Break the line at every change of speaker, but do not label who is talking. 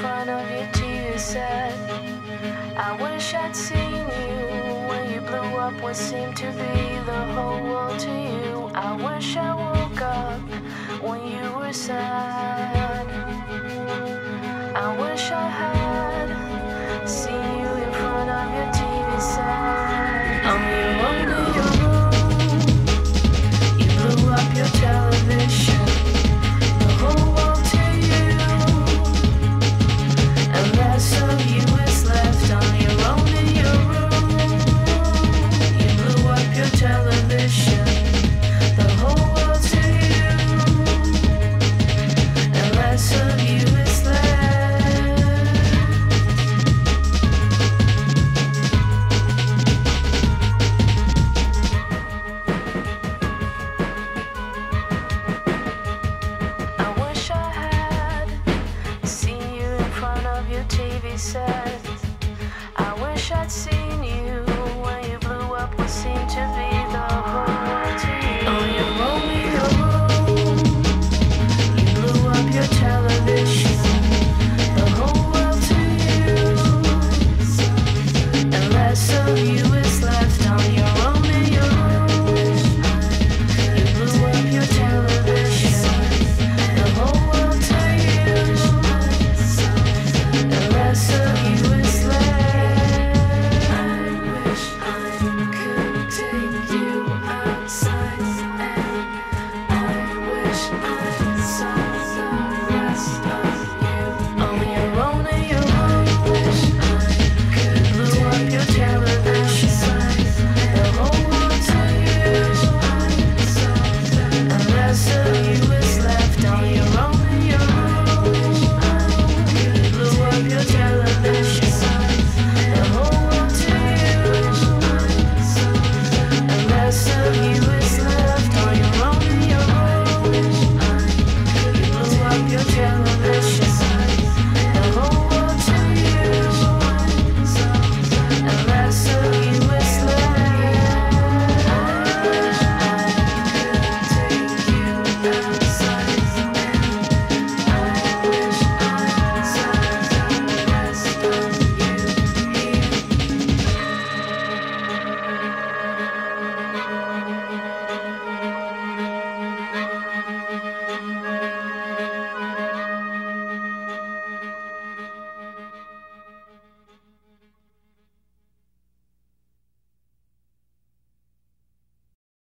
front of your TV set. I wish I'd seen you when you blew up what seemed to be the whole world to you. I wish I woke up when you were sad. myself.